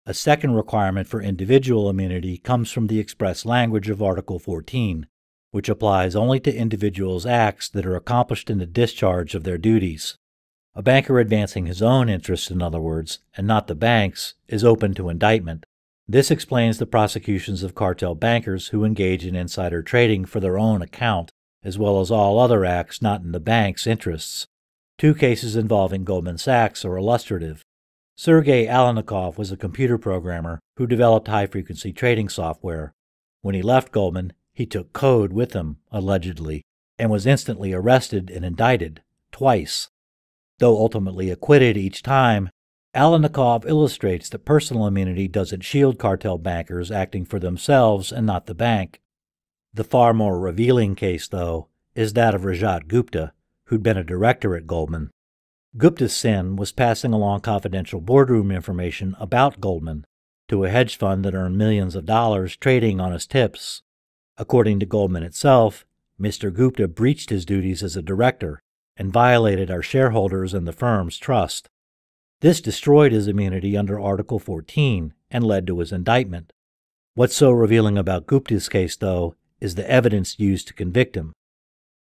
A second requirement for individual immunity comes from the express language of Article 14, which applies only to individuals' acts that are accomplished in the discharge of their duties. A banker advancing his own interests, in other words, and not the bank's, is open to indictment. This explains the prosecutions of cartel bankers who engage in insider trading for their own account, as well as all other acts not in the bank's interests. Two cases involving Goldman Sachs are illustrative. Sergei Aleynikov was a computer programmer who developed high frequency trading software. When he left Goldman, he took code with him, allegedly, and was instantly arrested and indicted, twice. Though ultimately acquitted each time, Aleynikov illustrates that personal immunity doesn't shield cartel bankers acting for themselves and not the bank. The far more revealing case, though, is that of Rajat Gupta, who'd been a director at Goldman. Gupta sin was passing along confidential boardroom information about Goldman to a hedge fund that earned millions of dollars trading on his tips. According to Goldman itself, Mr. Gupta breached his duties as a director and violated our shareholders and the firm's trust. This destroyed his immunity under Article 14 and led to his indictment. What's so revealing about Gupta's case, though, is the evidence used to convict him.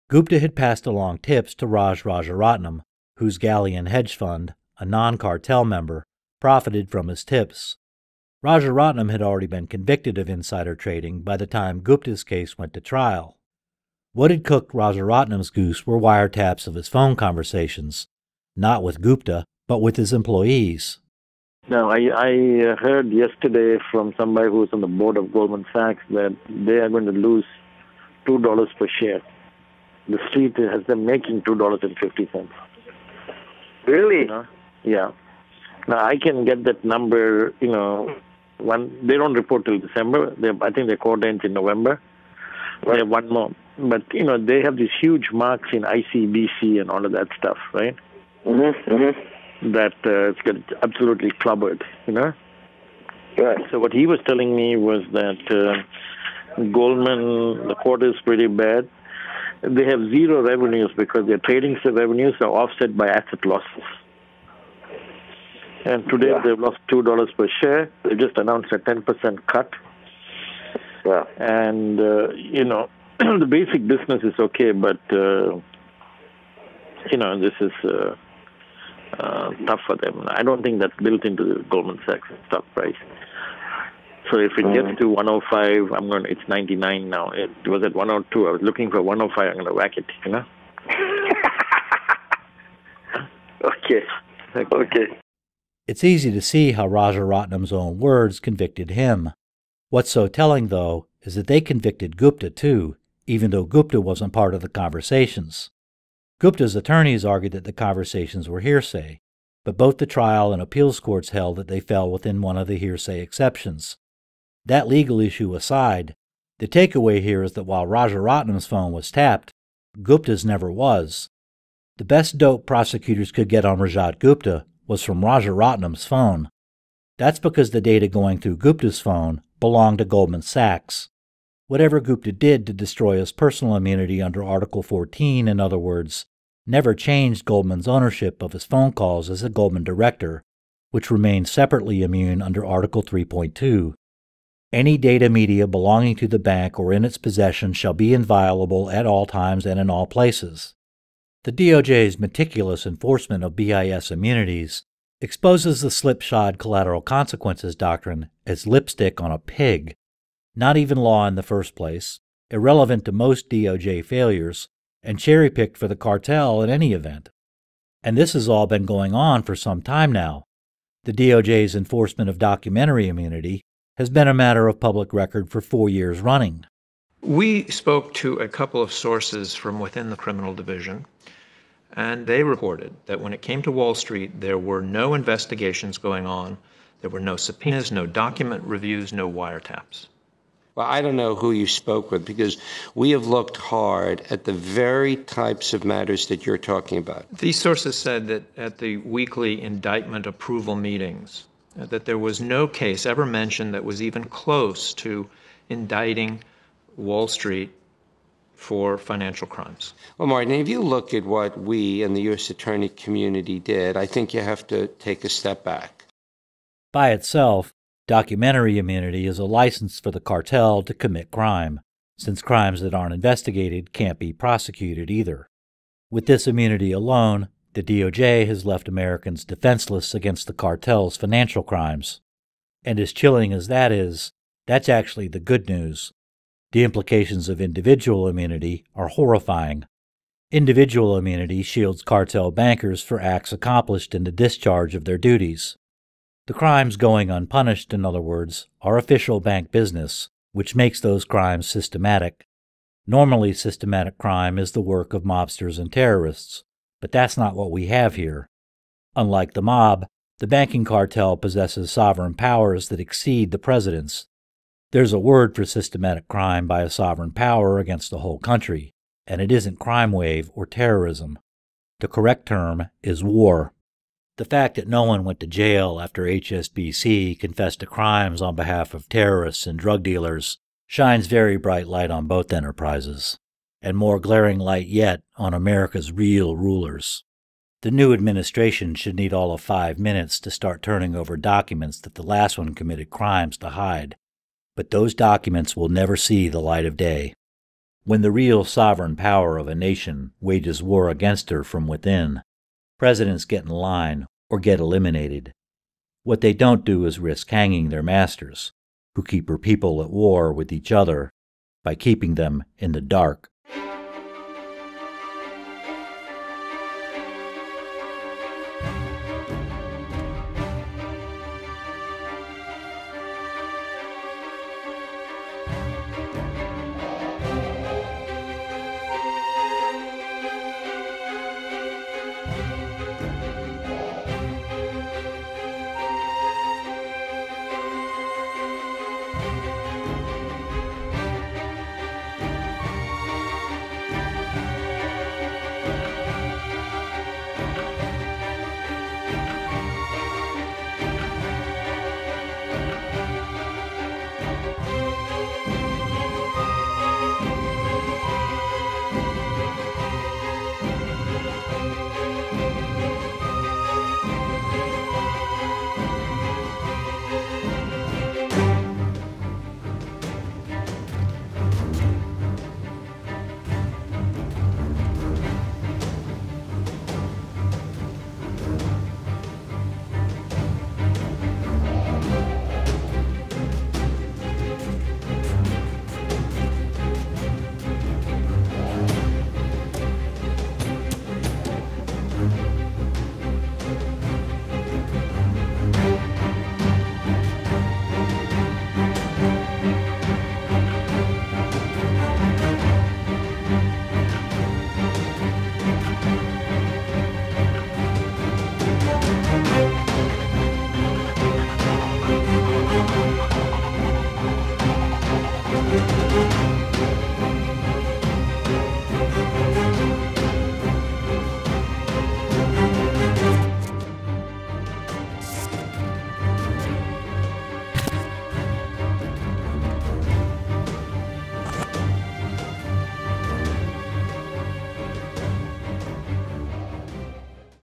Gupta had passed along tips to Raj Rajaratnam, whose Galleon hedge fund, a non cartel member, profited from his tips. Rajaratnam had already been convicted of insider trading by the time Gupta's case went to trial. What had cooked Rajaratnam's goose were wiretaps of his phone conversations, not with Gupta, but with his employees. Now, I, I heard yesterday from somebody who's on the board of Goldman Sachs that they are going to lose $2 per share the street has them making two dollars and fifty cents. Really? You know? Yeah. Now I can get that number. You know, when they don't report till December. They, I think their quarter ends in November. They have one more. But, you know, they have these huge marks in ICBC and all of that stuff, right? Mm-hmm. mm-hmm. That uh, it's got absolutely clubbered, you know? Right. So what he was telling me was that uh, Goldman, the quarter is pretty bad. They have zero revenues because their trading revenues are offset by asset losses. And today Yeah. they've lost two dollars per share. They just announced a ten percent cut. Yeah. And uh, you know, the basic business is okay, but uh, you know, this is uh, uh, tough for them. I don't think that's built into the Goldman Sachs stock price. So if it gets to 105, I'm going. to It's 99 now. It was at 102. I was looking for 105. I'm going to whack it. You know. Okay. Okay. It's easy to see how Rajaratnam's own words convicted him. What's so telling, though, is that they convicted Gupta too, even though Gupta wasn't part of the conversations. Gupta's attorneys argued that the conversations were hearsay, but both the trial and appeals courts held that they fell within one of the hearsay exceptions. That legal issue aside, the takeaway here is that while Rajaratnam's phone was tapped, Gupta's never was. The best dope prosecutors could get on Rajat Gupta was from Rajaratnam's phone. That's because the data going through Gupta's phone belonged to Goldman Sachs. Whatever Gupta did to destroy his personal immunity under Article 14, in other words, never changed Goldman's ownership of his phone calls as a Goldman director, which remained separately immune under Article 3.2. Any data media belonging to the bank or in its possession shall be inviolable at all times and in all places. The DOJ's meticulous enforcement of BIS immunities exposes the slipshod collateral consequences doctrine as lipstick on a pig, not even law in the first place, irrelevant to most DOJ failures, and cherry picked for the cartel in any event. And this has all been going on for some time now. The DOJ's enforcement of documentary immunity has been a matter of public record for four years running. We spoke to a couple of sources from within the criminal division, and they reported that when it came to Wall Street, there were no investigations going on, there were no subpoenas, no document reviews, no wiretaps. Well, I don't know who you spoke with because we have looked hard at the very types of matters that you're talking about. These sources said that at the weekly indictment approval meetings, that there was no case ever mentioned that was even close to indicting Wall Street for financial crimes. Well, Martin, if you look at what we and the U.S. attorney community did, I think you have to take a step back. By itself, documentary immunity is a license for the cartel to commit crime, since crimes that aren't investigated can't be prosecuted either. With this immunity alone, the DOJ has left Americans defenseless against the cartel's financial crimes. And as chilling as that is, that's actually the good news. The implications of individual immunity are horrifying. Individual immunity shields cartel bankers for acts accomplished in the discharge of their duties. The crimes going unpunished, in other words, are official bank business, which makes those crimes systematic. Normally, systematic crime is the work of mobsters and terrorists, but that's not what we have here. Unlike the mob, the banking cartel possesses sovereign powers that exceed the president's. There's a word for systematic crime by a sovereign power against the whole country, and it isn't crime wave or terrorism. The correct term is war. The fact that no one went to jail after HSBC confessed to crimes on behalf of terrorists and drug dealers shines very bright light on both enterprises, and more glaring light yet on America's real rulers. The new administration should need all of five minutes to start turning over documents that the last one committed crimes to hide, but those documents will never see the light of day. When the real sovereign power of a nation wages war against her from within, presidents get in line or get eliminated. What they don't do is risk hanging their masters, who keep her people at war with each other by keeping them in the dark.